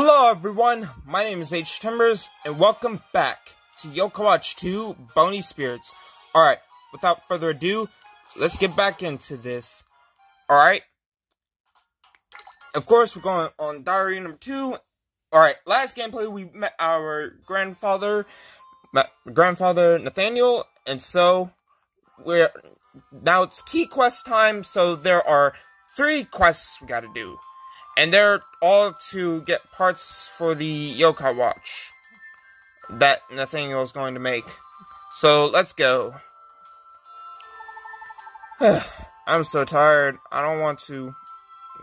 Hello everyone, my name is H Timbers, and welcome back to Yokai Watch 2 Bony Spirits. Alright, without further ado, let's get back into this. Alright. Of course, we're going on diary number 2. Alright, last gameplay we met our grandfather, grandfather Nathaniel, and so we're now it's key quest time, so there are three quests we gotta do. And they're all to get parts for the Yokai Watch that Nathaniel is going to make. So let's go. I'm so tired. I don't want to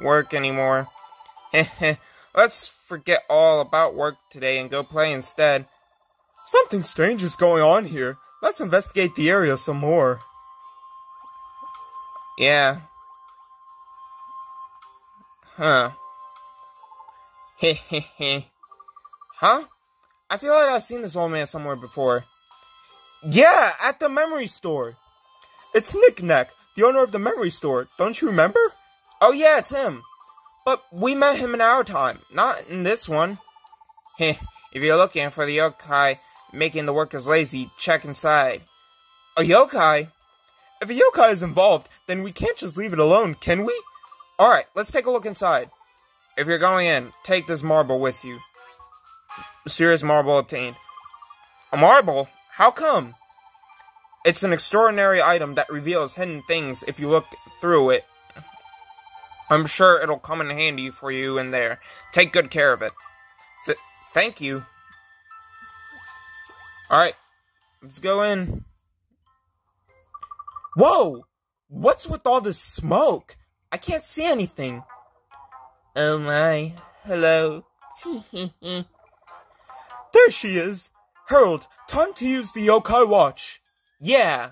work anymore. let's forget all about work today and go play instead. Something strange is going on here. Let's investigate the area some more. Yeah. Huh. Hehehe. huh? I feel like I've seen this old man somewhere before. Yeah, at the memory store. It's Nick Nack, the owner of the memory store. Don't you remember? Oh yeah, it's him. But we met him in our time, not in this one. Heh, if you're looking for the yokai making the workers lazy, check inside. A yokai? If a yokai is involved, then we can't just leave it alone, can we? Alright, let's take a look inside. If you're going in, take this marble with you. Serious marble obtained. A marble? How come? It's an extraordinary item that reveals hidden things if you look through it. I'm sure it'll come in handy for you in there. Take good care of it. Th thank you. Alright, let's go in. Whoa! What's with all this smoke? I can't see anything. Oh my, hello. there she is. Harold, time to use the yokai watch. Yeah.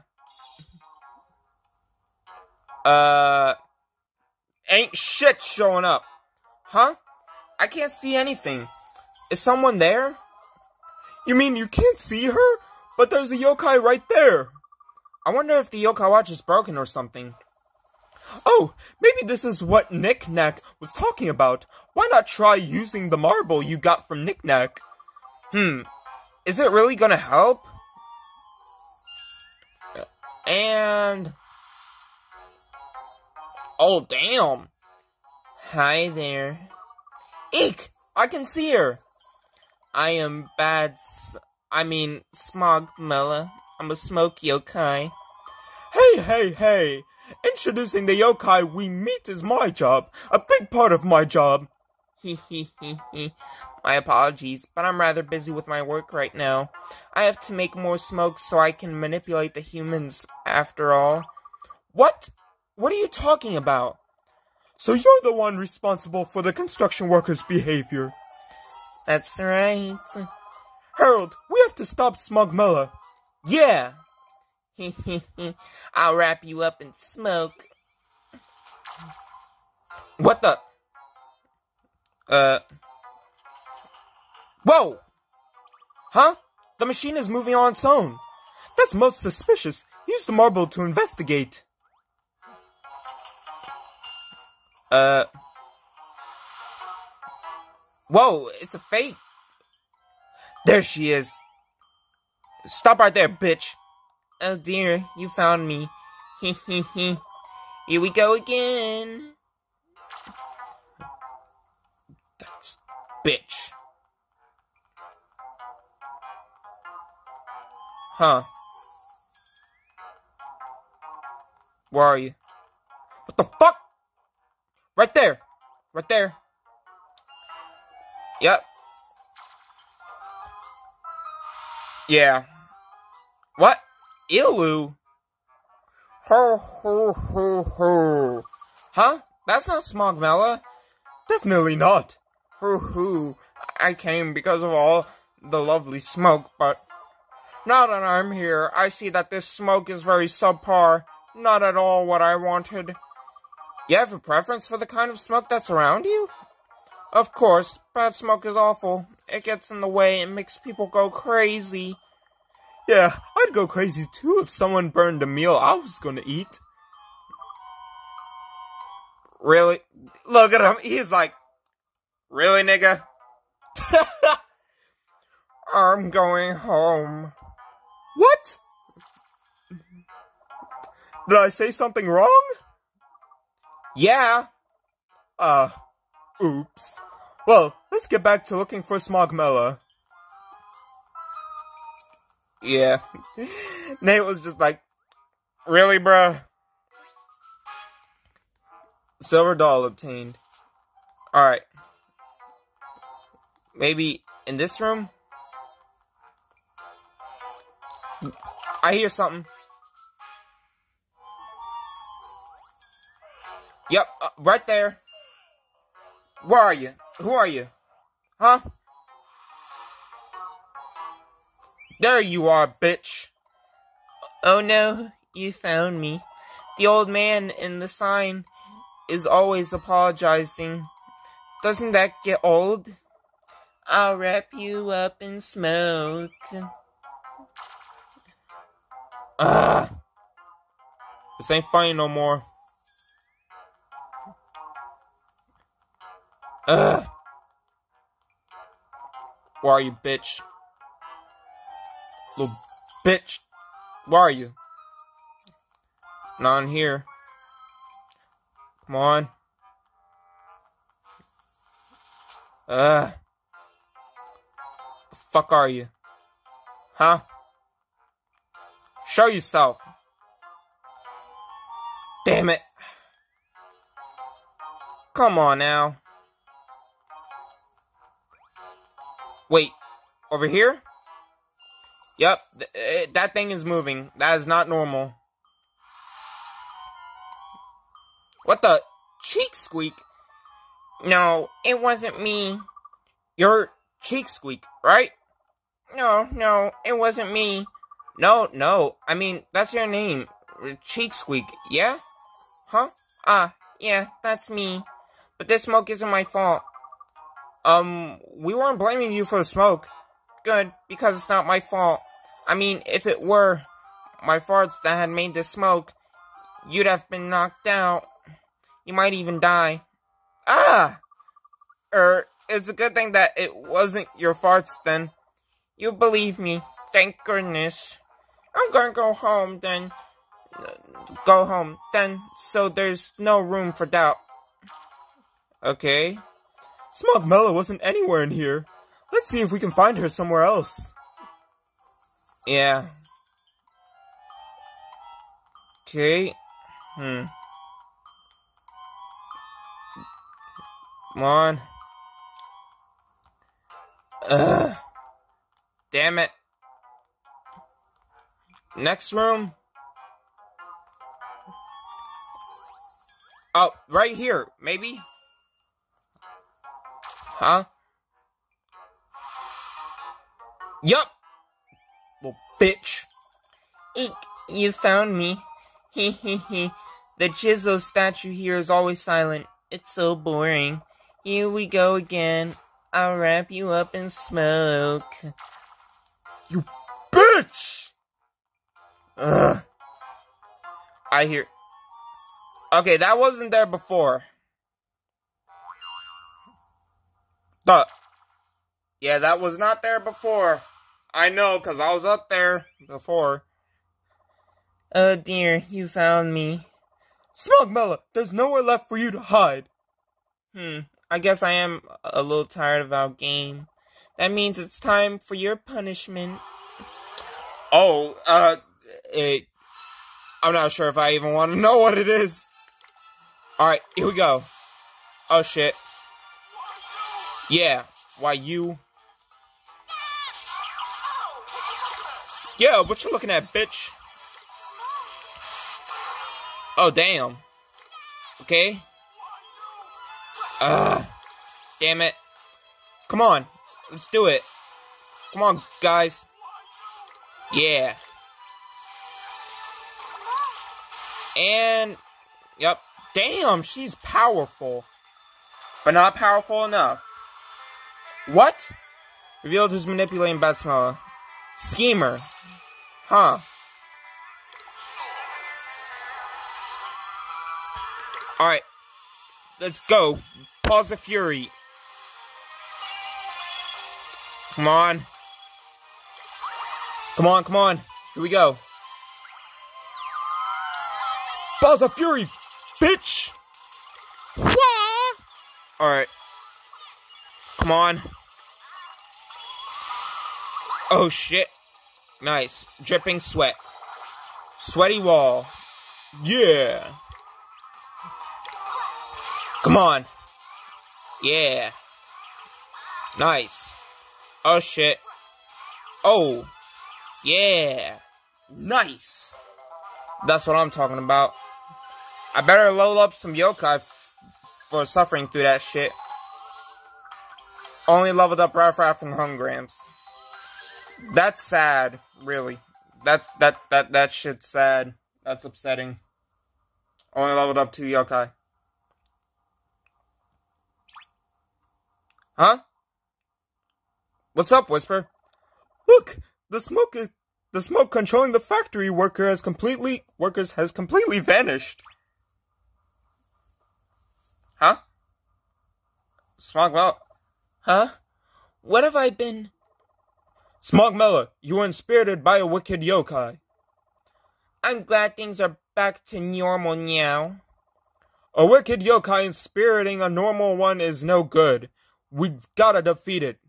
Uh, ain't shit showing up. Huh? I can't see anything. Is someone there? You mean you can't see her? But there's a yokai right there. I wonder if the yokai watch is broken or something. Oh, maybe this is what Nick Nack was talking about. Why not try using the marble you got from Nick Nack? Hmm, is it really gonna help? And... Oh, damn. Hi there. Eek! I can see her! I am bad I mean, Smog Mela. I'm a smoke yokai. Hey, hey, hey! Introducing the yokai we meet is my job, a big part of my job. He he he he. My apologies, but I'm rather busy with my work right now. I have to make more smoke so I can manipulate the humans, after all. What? What are you talking about? So you're the one responsible for the construction workers' behavior. That's right. Harold, we have to stop Smogmella. Yeah. I'll wrap you up in smoke. What the? Uh. Whoa! Huh? The machine is moving on its own. That's most suspicious. Use the marble to investigate. Uh. Whoa, it's a fake. There she is. Stop right there, bitch. Oh dear, you found me. Here we go again. That's bitch. Huh. Where are you? What the fuck? Right there. Right there. Yep. Yeah. What? Ilu? Ho ho ho ho. Huh? That's not Smogmella. Definitely not. Hoo hoo. I came because of all the lovely smoke, but now that I'm here, I see that this smoke is very subpar. Not at all what I wanted. You have a preference for the kind of smoke that's around you? Of course, bad smoke is awful. It gets in the way and makes people go crazy. Yeah, I'd go crazy too if someone burned a meal I was gonna eat. Really? Look at him. He's like, really, nigga? I'm going home. What? Did I say something wrong? Yeah. Uh, oops. Well, let's get back to looking for Smogmella. Yeah. Nate was just like, really, bruh? Silver doll obtained. Alright. Maybe in this room? I hear something. Yep, uh, right there. Where are you? Who are you? Huh? There you are, bitch. Oh no, you found me. The old man in the sign is always apologizing. Doesn't that get old? I'll wrap you up in smoke. Ah. This ain't funny no more. Ugh. Where are you, bitch? Little bitch. Where are you? Not in here. Come on. Ugh. The fuck are you? Huh? Show yourself. Damn it. Come on now. Wait, over here? Yep, th eh, that thing is moving. That is not normal. What the? Cheeksqueek? No, it wasn't me. Your Cheeksqueek, right? No, no, it wasn't me. No, no. I mean, that's your name. Cheeksqueek, yeah? Huh? Ah, yeah, that's me. But this smoke isn't my fault. Um, we weren't blaming you for the smoke. Good, because it's not my fault. I mean, if it were my farts that had made the smoke, you'd have been knocked out. You might even die. Ah! Er, it's a good thing that it wasn't your farts then. You believe me. Thank goodness. I'm gonna go home then. Go home then, so there's no room for doubt. Okay. Smogmella wasn't anywhere in here. Let's see if we can find her somewhere else. Yeah. Okay. Hmm. Come on. Ugh. Damn it. Next room. Oh, right here, maybe? Huh? Yup! Well, bitch. Eek, you found me. Hee hee hee. The Jizo statue here is always silent. It's so boring. Here we go again. I'll wrap you up in smoke. You bitch! Ugh. I hear. Okay, that wasn't there before. But. Yeah, that was not there before. I know, because I was up there before. Oh dear, you found me. Smogmella, there's nowhere left for you to hide. Hmm, I guess I am a little tired of our game. That means it's time for your punishment. Oh, uh, it, I'm not sure if I even want to know what it is. Alright, here we go. Oh shit. Yeah, why you? Yeah, what you looking at, bitch? Oh, damn. Okay. Ugh. Damn it. Come on. Let's do it. Come on, guys. Yeah. And, yep. Damn, she's powerful. But not powerful enough. What? Revealed who's manipulating Batsmella. Schemer. Huh. Alright. Let's go. Pause the fury. Come on. Come on, come on. Here we go. Balls of Fury, bitch! Yeah. Alright. Come on. Oh shit. Nice. Dripping sweat. Sweaty wall. Yeah. Come on. Yeah. Nice. Oh shit. Oh. Yeah. Nice. That's what I'm talking about. I better level up some yokai for suffering through that shit. Only leveled up right after Hungramps. That's sad, really. That's that that that shit's sad. That's upsetting. Only leveled up two yokai. Huh? What's up, Whisper? Look, the smoke is, the smoke controlling the factory worker has completely workers has completely vanished. Huh? Smogmella? Huh? What have I been? Smogmella, you were inspirited by a wicked yokai. I'm glad things are back to normal now. A wicked yokai inspiriting a normal one is no good. We've gotta defeat it.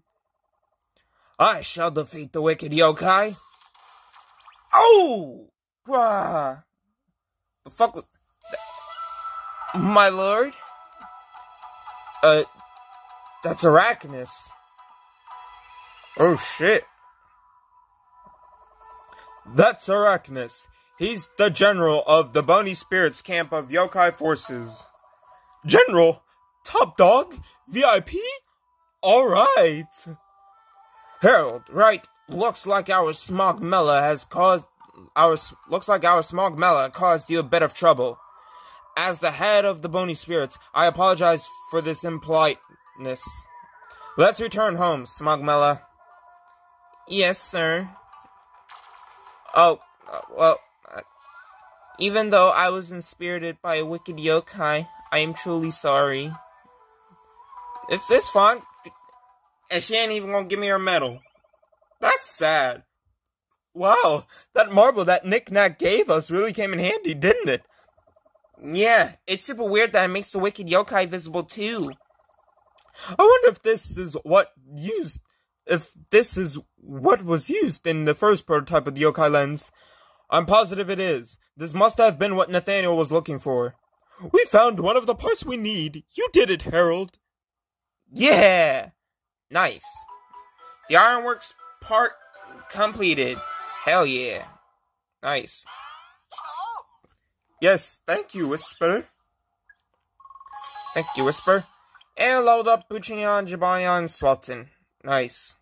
I shall defeat the wicked yokai. Oh! Wah! The fuck was that? My lord? Uh, that's Arachnus. Oh shit. That's Arachnus. He's the general of the Bony Spirits camp of yokai forces. General? Top dog? VIP? Alright. Harold, right. Looks like our Smogmella has caused our looks like our Smogmella caused you a bit of trouble. As the head of the Bony Spirits, I apologize for this impoliteness. Let's return home, Smogmella. Yes, sir. Oh, well, even though I was inspirited by a wicked yokai, I am truly sorry. It's it's fine. And she ain't even gonna give me her medal. That's sad. Wow, that marble that Nick Nack gave us really came in handy, didn't it? Yeah, it's super weird that it makes the wicked yokai visible too. I wonder if this is what used if this is what was used in the first prototype of the yokai lens. I'm positive it is. This must have been what Nathaniel was looking for. We found one of the parts we need. You did it, Harold. Yeah! Nice. The ironworks part completed. Hell yeah. Nice. Yes, thank you, Whisper. Thank you, Whisper. And load up Buchinyan, Jibanyan, Swelton. Nice.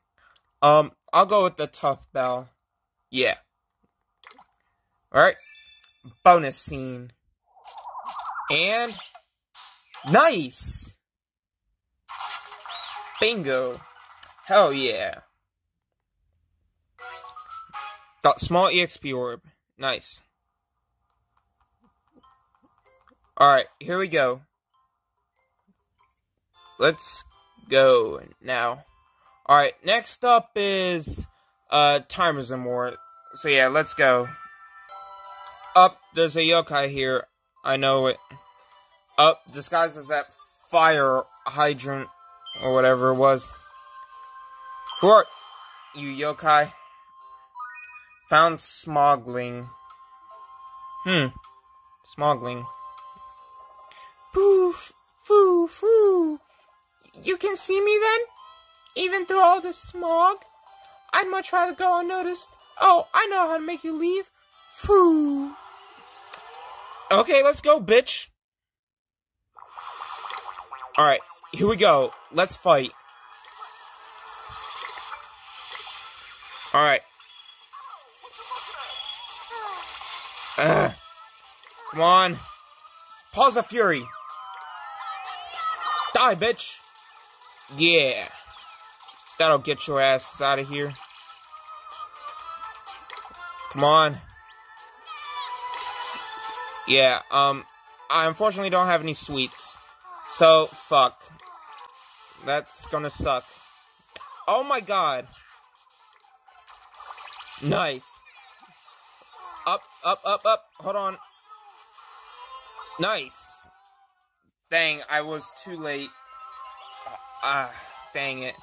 Um, I'll go with the tough bell. Yeah. Alright. Bonus scene. And nice. Bingo. Hell yeah. Got small EXP orb. Nice. Alright, here we go. Let's go now. Alright, next up is uh Timers and More. So yeah, let's go. Up, there's a yokai here. I know it. Up, disguised as that fire hydrant or whatever it was. Who are you yokai? Found Smogling. Hmm. Smogling. Poof, Even through all this smog? I'd much rather go unnoticed. Oh, I know how to make you leave. Phew. Okay, let's go, bitch. Alright, here we go. Let's fight. Alright. Come on. Paws of fury. Die, bitch. Yeah. That'll get your ass out of here. Come on. Yeah, um, I unfortunately don't have any sweets. So, fuck. That's gonna suck. Oh my god. Nice. Up, up, up, up. Hold on. Nice. Dang, I was too late. Ah, dang it.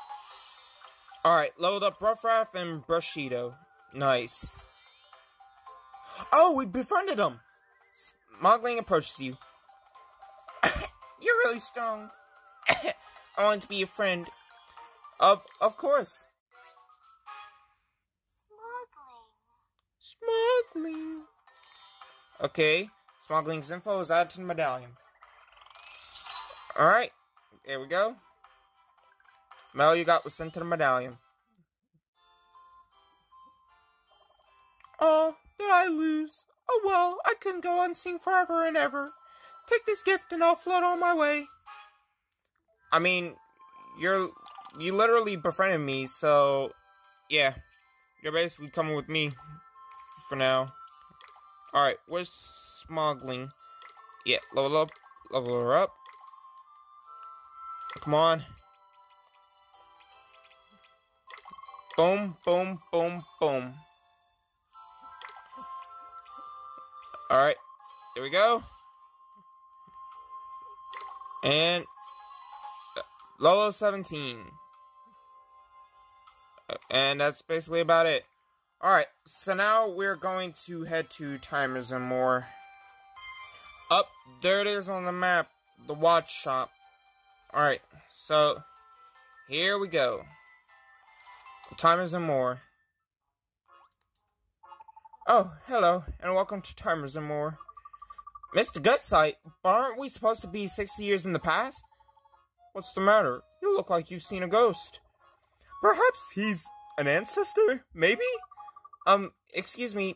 Alright, load up Rough and Brushido. Nice. Oh, we befriended him! Smogling approaches you. You're really strong. I want to be a friend. Of of course. Smogling. Smogling. Okay. Smogling's info is added to the medallion. Alright. There we go. Medal you got was sent to the medallion. Oh, did I lose? Oh well, I couldn't go unseen forever and ever. Take this gift and I'll float on my way. I mean, you're you literally befriended me, so yeah, you're basically coming with me for now. All right, where's Smogling? Yeah, level up, level her up. Come on. Boom, boom, boom, boom. All right, here we go. And uh, Lolo 17. Uh, And that's basically about it. Alright, so now we're going to head to Timers and More. Up, there it is on the map, the watch shop. Alright, so here we go. Timers and More. Oh, hello, and welcome to Timers and More. Mr. Gutsight, aren't we supposed to be 60 years in the past? What's the matter? You look like you've seen a ghost. Perhaps he's an ancestor? Maybe? Um, excuse me,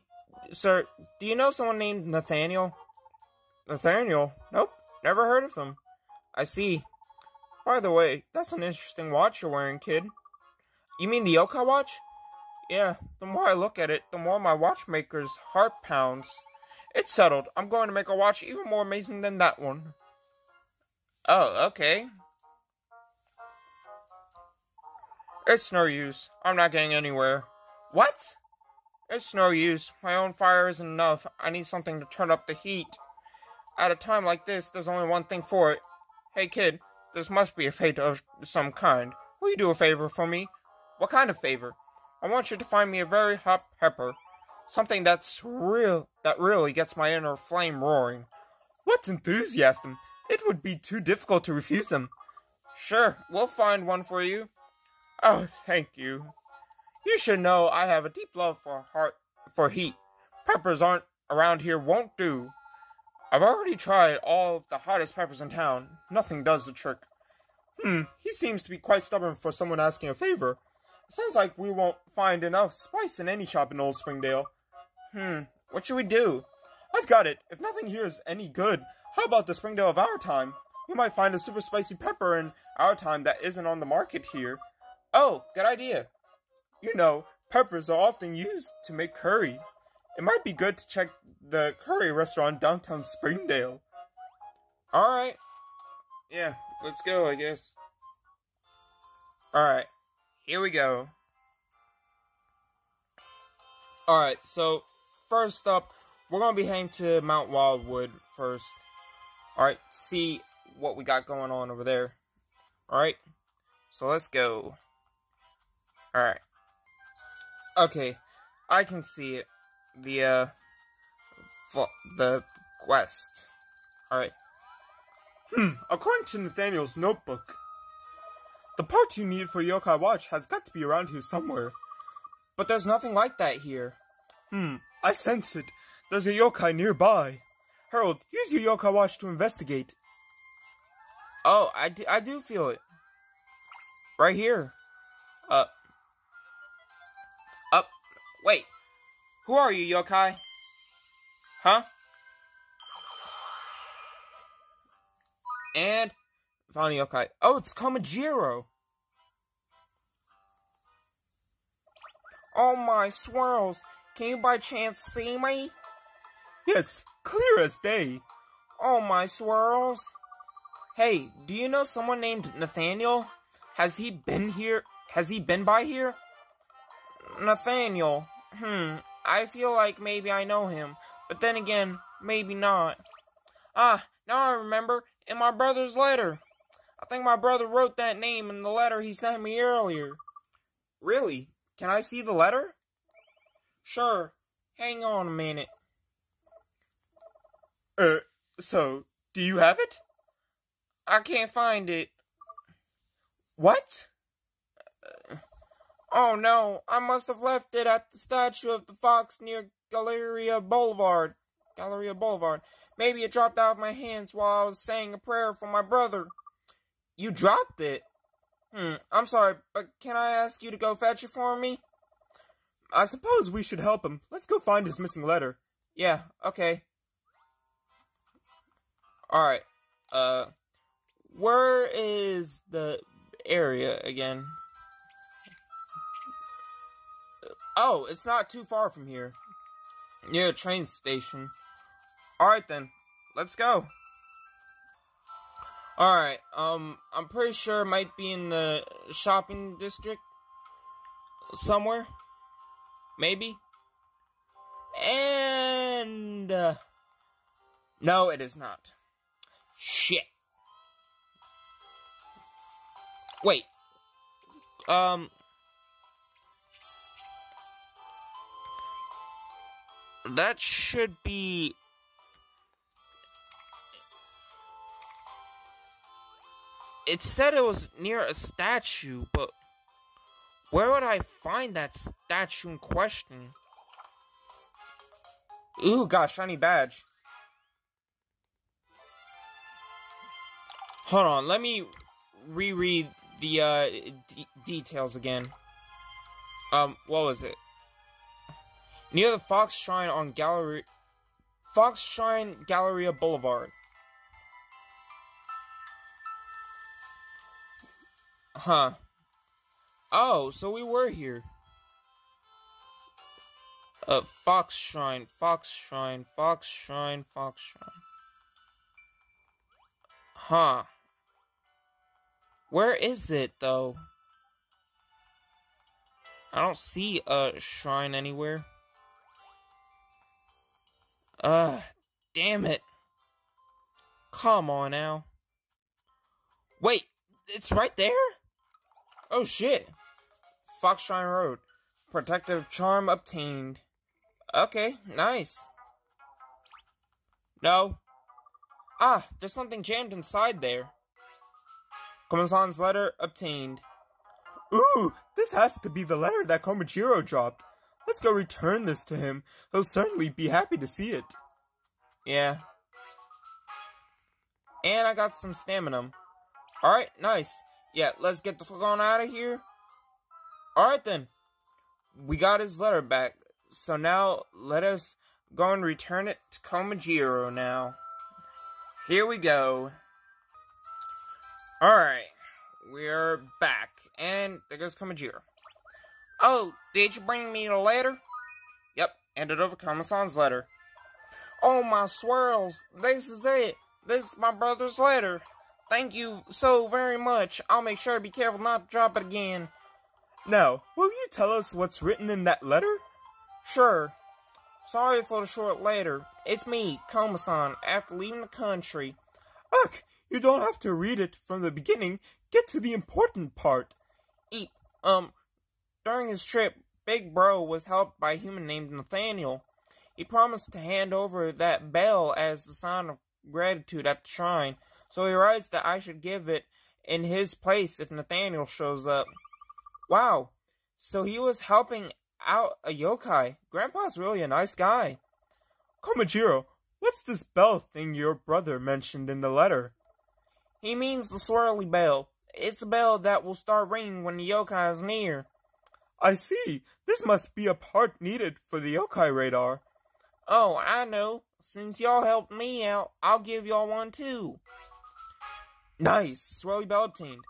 sir, do you know someone named Nathaniel? Nathaniel? Nope, never heard of him. I see. By the way, that's an interesting watch you're wearing, kid. You mean the Yokai watch? Yeah, the more I look at it, the more my watchmaker's heart pounds. It's settled. I'm going to make a watch even more amazing than that one. Oh, okay. It's no use. I'm not getting anywhere. What? It's no use. My own fire isn't enough. I need something to turn up the heat. At a time like this, there's only one thing for it. Hey kid, this must be a fate of some kind. Will you do a favor for me? What kind of favor? I want you to find me a very hot pepper. Something that's real, that really gets my inner flame roaring. What enthusiasm! It would be too difficult to refuse them. Sure, we'll find one for you. Oh, thank you. You should know I have a deep love for heart for heat. Peppers aren't around here won't do. I've already tried all of the hottest peppers in town. Nothing does the trick. Hmm, he seems to be quite stubborn for someone asking a favor. Sounds like we won't find enough spice in any shop in Old Springdale. Hmm, what should we do? I've got it. If nothing here is any good, how about the Springdale of our time? We might find a super spicy pepper in our time that isn't on the market here. Oh, good idea. You know, peppers are often used to make curry. It might be good to check the curry restaurant downtown Springdale. Alright. Yeah, let's go, I guess. Alright, here we go. Alright, so first up, we're gonna be heading to Mount Wildwood first. Alright, see what we got going on over there. Alright, so let's go. Alright. Okay, I can see it. The, uh, the quest. Alright. Hmm, according to Nathaniel's notebook, the part you need for Yokai Watch has got to be around here somewhere. But there's nothing like that here. Hmm, I sense it. There's a yokai nearby. Harold, use your yokai watch to investigate. Oh, I do, I do feel it. Right here. Up. Up. Wait. Who are you, yokai? Huh? And a yokai. Oh, it's Komajiro. Oh my swirls! Can you by chance see me? Yes, clear as day. Oh my swirls! Hey, do you know someone named Nathaniel? Has he been here? Has he been by here? Nathaniel. Hmm. I feel like maybe I know him, but then again, maybe not. Ah, now I remember. In my brother's letter. I think my brother wrote that name in the letter he sent me earlier. Really? Can I see the letter? Sure. Hang on a minute. Er, so, do you have it? I can't find it. What? Uh, oh no, I must have left it at the statue of the fox near Galleria Boulevard. Galleria Boulevard. Maybe it dropped out of my hands while I was saying a prayer for my brother. You dropped it? Hmm, I'm sorry, but can I ask you to go fetch it for me? I suppose we should help him. Let's go find his missing letter. Yeah, okay. Alright, uh, where is the area again? Oh, it's not too far from here. Near a train station. Alright then, let's go. Alright, um, I'm pretty sure it might be in the shopping district. Somewhere. Maybe. And, uh, no, it is not. Shit. Wait. Um. That should be. It said it was near a statue, but where would I find that statue in question? Ooh, gosh, shiny badge. Hold on, let me reread the uh, details again. Um, what was it? Near the Fox Shrine on Gallery, Fox Shrine Galleria Boulevard. Huh. Oh, so we were here. Uh, Fox Shrine, Fox Shrine, Fox Shrine, Fox Shrine. Huh. Where is it, though? I don't see a shrine anywhere. Ugh, damn it. Come on now. Wait, it's right there? Oh shit. Fox Shrine Road. Protective charm obtained. Okay, nice. No. Ah, there's something jammed inside there. Komasan's letter obtained. Ooh, this has to be the letter that Komajiro dropped. Let's go return this to him. He'll certainly be happy to see it. Yeah. And I got some stamina. Alright, nice. Yeah, let's get the fuck on out of here. Alright then. We got his letter back. So now, let us go and return it to Komajiro now. Here we go. Alright, we're back, and there goes Komajiro. Oh, did you bring me the letter? Yep, handed over Komasan's letter. Oh, my swirls, this is it. This is my brother's letter. Thank you so very much. I'll make sure to be careful not to drop it again. Now, will you tell us what's written in that letter? Sure. Sorry for the short letter. It's me, Komasan, after leaving the country. Ugh, you don't have to read it from the beginning. Get to the important part. Eep. Um, during his trip, Big Bro was helped by a human named Nathaniel. He promised to hand over that bell as a sign of gratitude at the shrine, so he writes that I should give it in his place if Nathaniel shows up. Wow. So he was helping out a yokai. Grandpa's really a nice guy. Komajiro, what's this bell thing your brother mentioned in the letter? He means the swirly bell. It's a bell that will start ringing when the yokai is near. I see. This must be a part needed for the yokai radar. Oh, I know. Since y'all helped me out, I'll give y'all one too. Nice. Swirly bell obtained.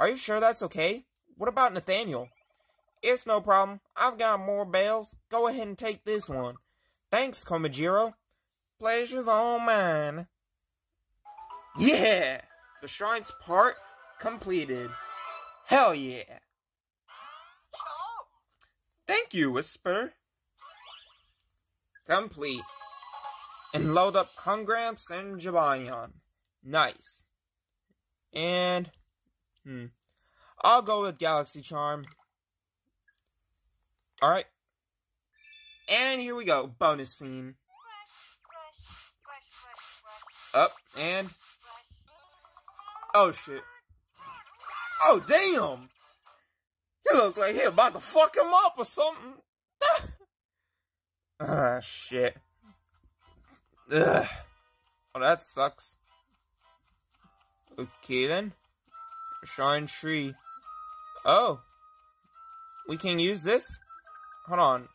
Are you sure that's okay? What about Nathaniel? It's no problem. I've got more bells. Go ahead and take this one. Thanks, Komajiro. Pleasure's all mine. Yeah! The shrine's part completed. Hell yeah! Thank you, Whisper. Complete. And load up Hungramps and Jibanyan. Nice. And, hmm. I'll go with Galaxy Charm. Alright. And here we go. Bonus scene. Up, and... Oh, shit. Oh, damn! He look like he about to fuck him up or something. ah, shit. Ugh. Oh, that sucks. Okay, then. Shine tree. Oh. We can use this? Hold on.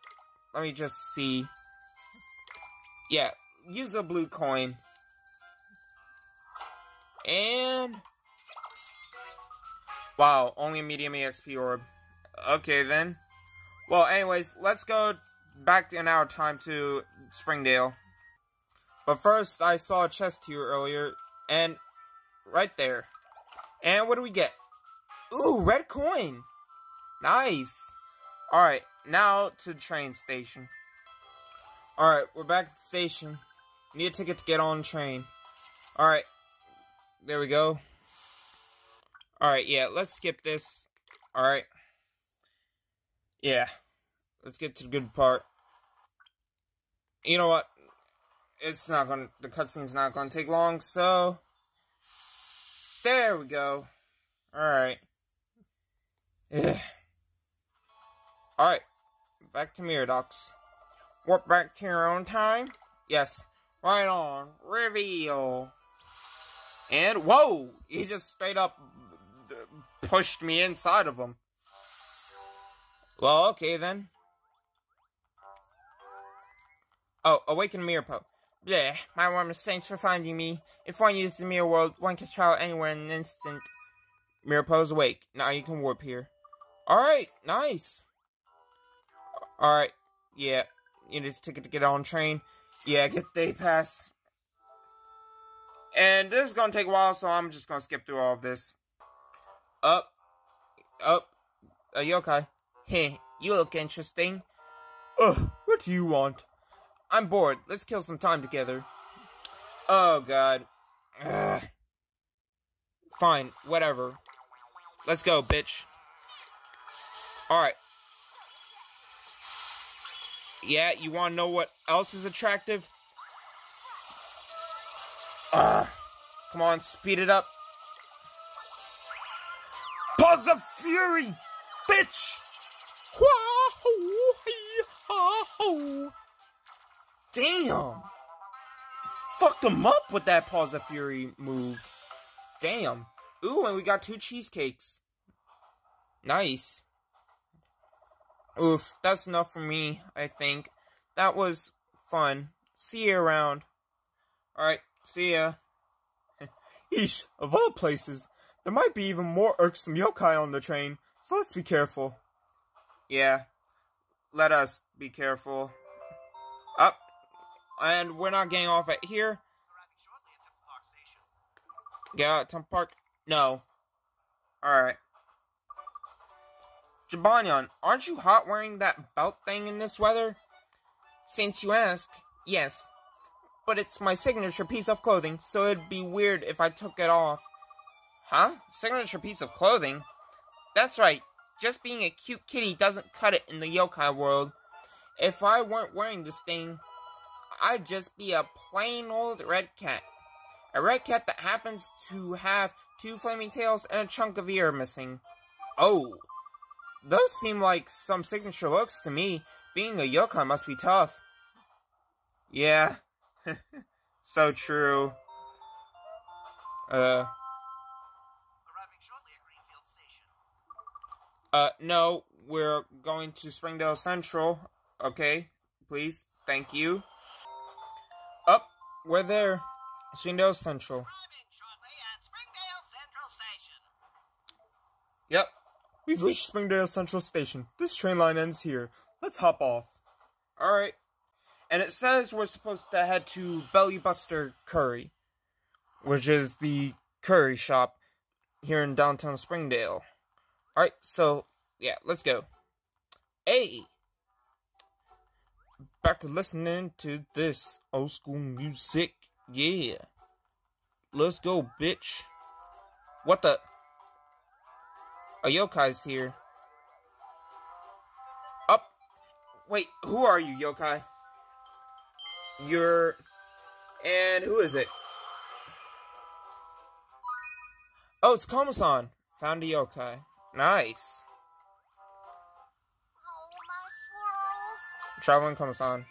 Let me just see. Yeah, use the blue coin. And... Wow, only a medium EXP orb. Okay, then. Well, anyways, let's go back in our time to Springdale. But first, I saw a chest here earlier, and right there. And what do we get? Ooh, red coin! Nice! Alright, now to the train station. Alright, we're back at the station. Need a ticket to get on the train. Alright, there we go. Alright, yeah, let's skip this. Alright. Yeah. Let's get to the good part. You know what? It's not gonna, the cutscene's not gonna take long, so... There we go. Alright. Alright. Back to Miradox. Warp back to your own time? Yes. Right on. Reveal. And, whoa! He just straight up pushed me inside of him. Well, okay then. Oh, awaken Mirpo. Yeah, my warmest thanks for finding me. If one uses the mirror world, one can travel anywhere in an instant. Mirpo's awake. Now you can warp here. Alright, nice. Alright, yeah. You need a ticket to get on train. Yeah, get day pass. And this is gonna take a while, so I'm just gonna skip through all of this. Up. Up. Are you okay? Heh, you look interesting. Ugh, what do you want? I'm bored. Let's kill some time together. Oh, God. Ugh. Fine, whatever. Let's go, bitch. Alright. Yeah, you want to know what else is attractive? Ugh. Come on, speed it up. Paws of Fury! Bitch! Damn! Fucked him up with that Paws of Fury move. Damn. Ooh, and we got two cheesecakes. Nice. Oof, that's enough for me, I think. That was fun. See you around. Alright, see ya. Eesh, of all places, there might be even more irksome yokai on the train, so let's be careful. Yeah, let us be careful. And we're not getting off at here. Get out Temple Park? No. Alright. Jibanyan, aren't you hot wearing that belt thing in this weather? Since you ask, yes. But it's my signature piece of clothing, so it'd be weird if I took it off. Huh? Signature piece of clothing? That's right. Just being a cute kitty doesn't cut it in the yokai world. If I weren't wearing this thing, I'd just be a plain old red cat. A red cat that happens to have two flaming tails and a chunk of ear missing. Oh, those seem like some signature looks to me. Being a yokai must be tough. Yeah, so true. Uh. Uh, no, we're going to Springdale Central. Okay, please, thank you. Up, we're there. Springdale Central. Central Yep, we've reached Springdale Central Station. This train line ends here. Let's hop off. Alright. And it says we're supposed to head to Bellybuster Curry, which is the curry shop here in downtown Springdale. Alright, so, yeah, let's go. Hey, back to listening to this old school music. Yeah. Let's go, bitch. What the? A yokai's here. Up. Wait, who are you, yokai? You're. And who is it? Oh, it's Komasan. Found a yokai. Nice. Traveling Komasan.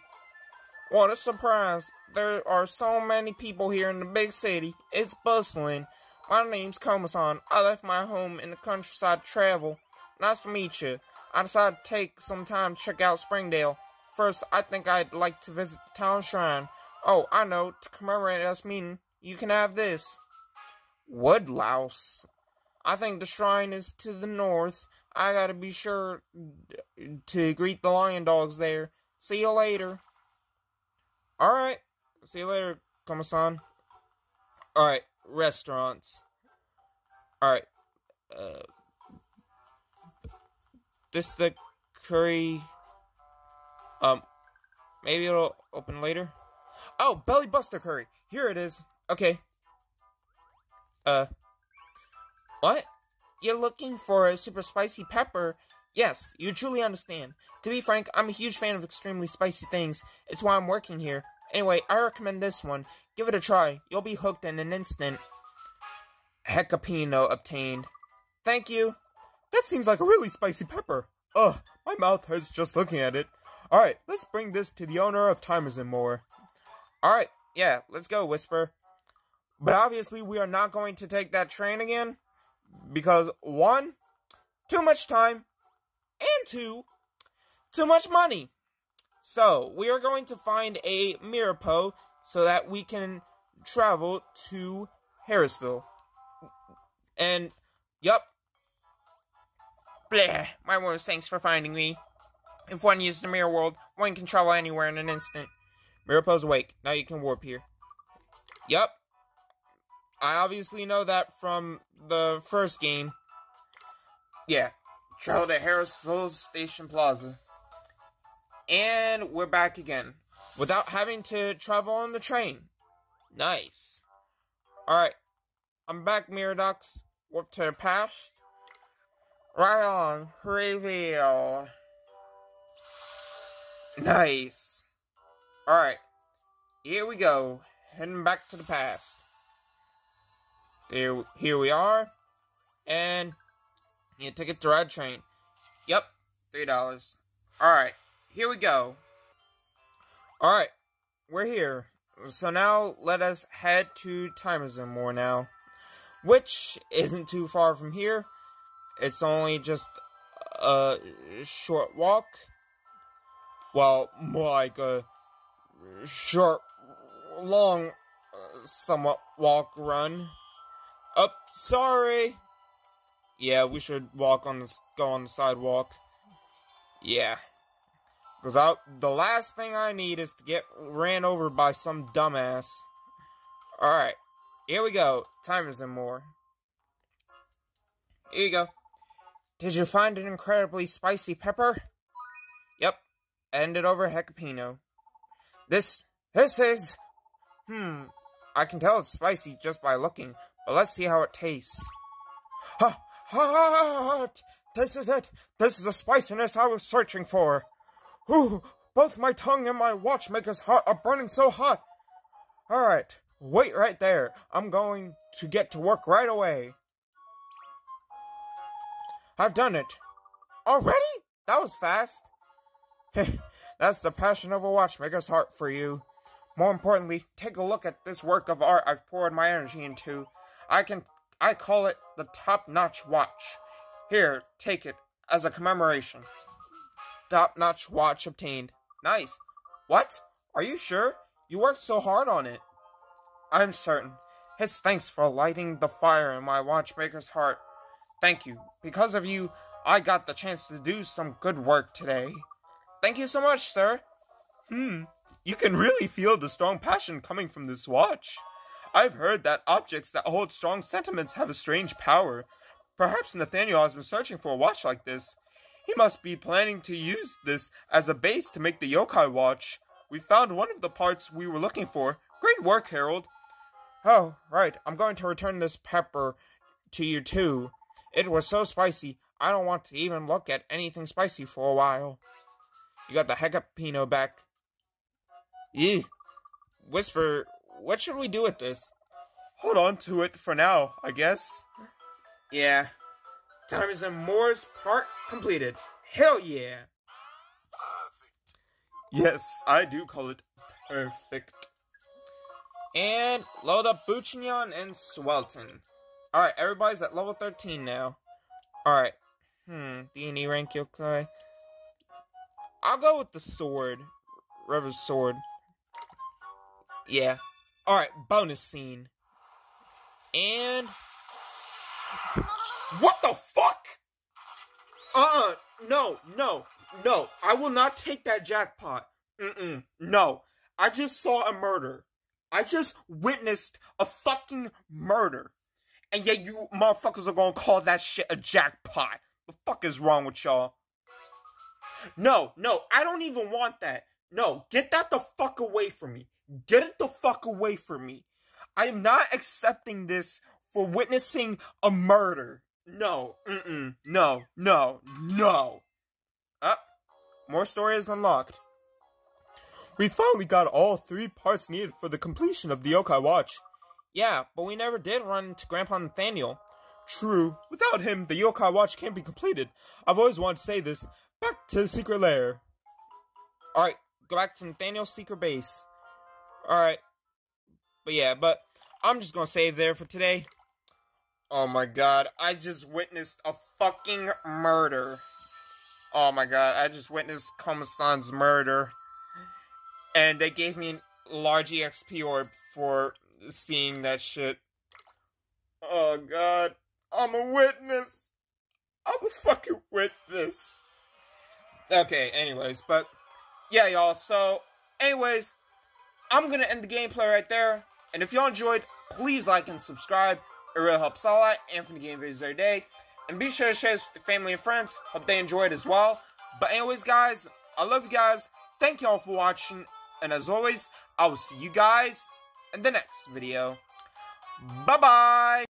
What a surprise. There are so many people here in the big city. It's bustling. My name's Komasan. I left my home in the countryside to travel. Nice to meet you. I decided to take some time to check out Springdale. First, I think I'd like to visit the town shrine. Oh, I know. To commemorate us meeting, you can have this. Woodlouse. I think the shrine is to the north. I gotta be sure to greet the lion dogs there. See you later. Alright. See you later, Komasan. Alright, restaurants. Alright. Uh, this the curry. Um, maybe it'll open later. Oh, Belly Buster curry. Here it is. Okay. Uh, what? You're looking for a super spicy pepper? Yes, you truly understand. To be frank, I'm a huge fan of extremely spicy things. It's why I'm working here. Anyway, I recommend this one. Give it a try. You'll be hooked in an instant. Hecapino obtained. Thank you. That seems like a really spicy pepper. Ugh, my mouth hurts just looking at it. Alright, let's bring this to the owner of Timers and More. Alright, yeah, let's go, Whisper. But obviously, we are not going to take that train again. Because, one, too much time, and two, too much money. So, we are going to find a Mirapo so that we can travel to Harrisville. And, yup. Blair, my words, thanks for finding me. If one uses the mirror world, one can travel anywhere in an instant. Mirapo's awake. Now you can warp here. Yup. I obviously know that from the first game. Yeah. Travel to Harrisville Station Plaza. And we're back again. Without having to travel on the train. Nice. Alright. I'm back, Miradox. Warp to the past. Right on. Reveal. Nice. Alright. Here we go. Heading back to the past. Here, here we are. And you ticket to ride train. Yep, three dollars. Alright, here we go. Alright, we're here. So now let us head to Timers and More now. Which isn't too far from here. It's only just a short walk. Well, more like a short, long, uh, somewhat walk run. Up, sorry. Yeah, we should walk on the go on the sidewalk. Yeah, because the last thing I need is to get ran over by some dumbass. All right, here we go. Timers and more. Here you go. Did you find an incredibly spicy pepper? Yep, ended over Hecapino. This, this is, hmm, I can tell it's spicy just by looking, but let's see how it tastes. Ha, ha, this is it. This is the spiciness I was searching for. Ooh, both my tongue and my watchmaker's heart are burning so hot. Alright, wait right there. I'm going to get to work right away. I've done it. Already? That was fast. That's the passion of a watchmaker's heart for you. More importantly, take a look at this work of art I've poured my energy into. I can I call it the top-notch watch. Here, take it as a commemoration. Top-notch watch obtained. Nice. What? Are you sure? You worked so hard on it. I'm certain. His thanks for lighting the fire in my watchmaker's heart. Thank you. Because of you, I got the chance to do some good work today. Thank you so much, sir. Hmm. You can really feel the strong passion coming from this watch. I've heard that objects that hold strong sentiments have a strange power. Perhaps Nathaniel has been searching for a watch like this. He must be planning to use this as a base to make the yokai watch. We found one of the parts we were looking for. Great work, Harold. Oh, right. I'm going to return this pepper to you too. It was so spicy, I don't want to even look at anything spicy for a while. You got the jalapeno back. Eeh. Whisper, what should we do with this? Hold on to it for now, I guess. Yeah. Time is in Moore's part completed. Hell yeah. Yes, I do call it perfect. And load up Buchinyan and Swelton. Alright, everybody's at level 13 now. Alright. Hmm, D&E rank yokai. I'll go with the sword. Rever's sword. Yeah. Alright, bonus scene. And... What the fuck? Uh-uh. No, no, no. I will not take that jackpot. Mm-mm. No. I just saw a murder. I just witnessed a fucking murder. And yet you motherfuckers are gonna call that shit a jackpot. The fuck is wrong with y'all? No, no, I don't even want that. No, get that the fuck away from me. Get it the fuck away from me. I am not accepting this for witnessing a murder. No, mm-mm, no, no, no. Uh, more story is unlocked. We finally got all three parts needed for the completion of the Yokai Watch. Yeah, but we never did run into Grandpa Nathaniel. True. Without him, the Yokai Watch can't be completed. I've always wanted to say this. Back to the secret lair. Alright, go back to Nathaniel's secret base. Alright. But yeah, but I'm just gonna save there for today. Oh my god, I just witnessed a fucking murder. Oh my god, I just witnessed Komasan's murder. And they gave me a large EXP orb for seeing that shit. Oh god, I'm a witness. I'm a fucking witness. Okay, anyways, but yeah, y'all. So, anyways, I'm gonna end the gameplay right there. And if y'all enjoyed, please like and subscribe. It really helps a lot. And from the game videos every day. And be sure to share this with your family and friends. Hope they enjoy it as well. But anyways, guys, I love you guys. Thank y'all for watching. And as always, I will see you guys in the next video. Bye-bye!